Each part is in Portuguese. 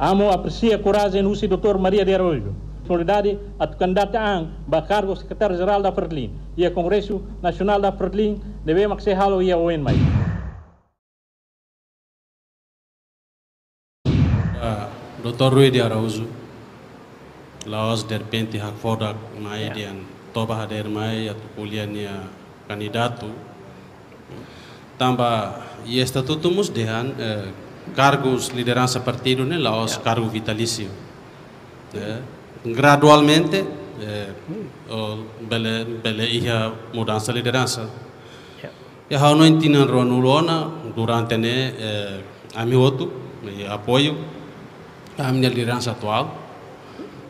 Amo aprecia a coragem do Dr. Maria de Araújo. Solidariedade a candidato a cargo secretário-geral da Ferlin e a Congresso Nacional da Ferlin devemos ser halo e a ON mais. Dr. Rui de Araújo, laos de repente hak fodak mai dian toba hader mai atu kuliah nia candidato tamba e estatuto mus dehan eh, cargos liderança partido né laos yeah. cargo vitalício. Eh, gradualmente o bele bele ia mudança liderança. E há não entinan ronulona durante né eh, a mi outro apoio a minha liderança atual.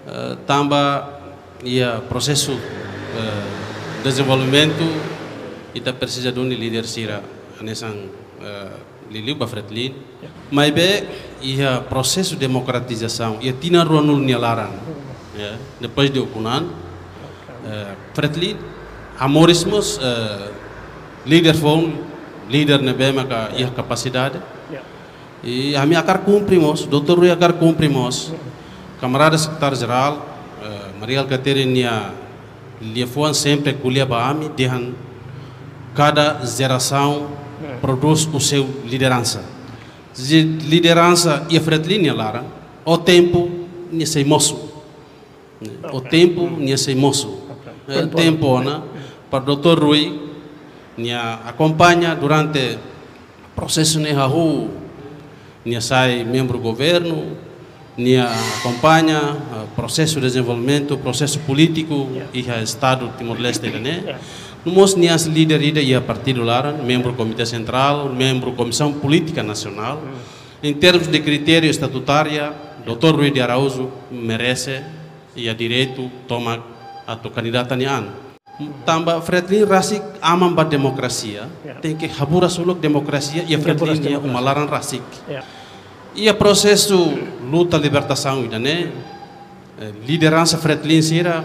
Uh, tamba ia processo uh, desenvolvimento ita precisa de um líder sira uh, liliu ba fretlin mas be ia processo de democratização ia tina ruanul nialaran depois de ukunan uh, fretlin amorismos uh, líder fong líder nebe maka ia capacidade e a minha car cumprimos doutor Rui akar cumprimos camarada secretário-geral, uh, Maria Alcaterina, levam sempre colher baami, dehan cada geração produz o seu liderança. De liderança e fretlínea lara, o tempo nem sei moço. O tempo nem sei moço. O tempo, né? Para o Dr. Rui, nia acompanha durante o processo ne hahu, nia sai membro do governo, nia acompanha o processo de desenvolvimento, processo político e Estado Timor-Leste, né? Nós nias líder ia partido lá, membro do Comitê Central, membro da Comissão Política Nacional. Em termos de critério estatutária, Dr. Rui de Araújo merece e a direito toma a tua candidata nian. Tamba Fredlin Rasik amam ba democracia, tem que habura suluk democracia e a Fredlin é uma laran Rasik. E o processo luta libertação ida né? Liderança Fretlin sira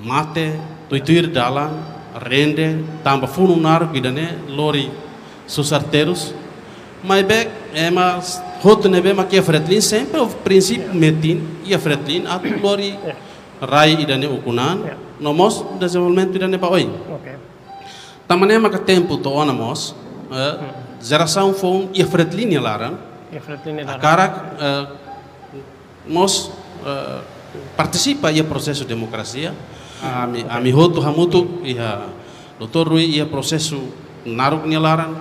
mate tuituir dalan rende tamba fununar ida né? Lori susarteiros mas be é mas hot nebe ma que Fretlin sempre o princípio metin e a Fretlin a lori rai ida né ukunan nomos desenvolvimento ida né pa oi. Tamane ma tempo to onamos geração foi e a Fretlin laran Karak uh, nós uh, participa ia processo de democracia. A mi a mi hotu hamutu ia Dr. Rui ia processo naruk nilaran.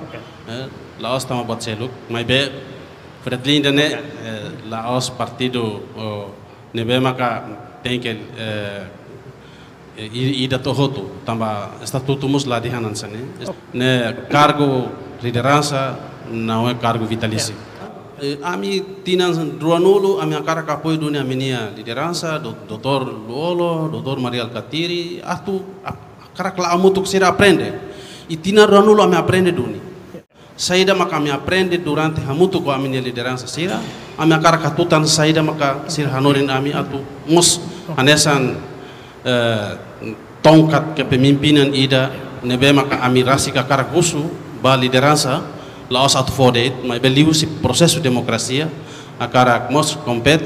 Eh, laos tama buat seluk. Mai be Fredlin dane laos partido nebe maka tem que ida to hotu tamba estatuto mus lá de hanan sane. Ne cargo liderança não é cargo vitalício. Eh, ami tinan ruanulu ami akara kapoi dunia minia. Liderança doutor Luolo doutor Maria Alcatiri atu akara kla amutuk sira aprende. E tina ruanulu ami aprende duni saída maka ami aprende durante hamutu ko ami liderança sira. Ami akara katutan saída maka sira hanorin ami atu mus anesan uh, tongkat kepemimpinan ida. Nebe maka ami rasi kakara kusu ba liderança laos fodet, mas beliu se processo de democracia, a cara mos compete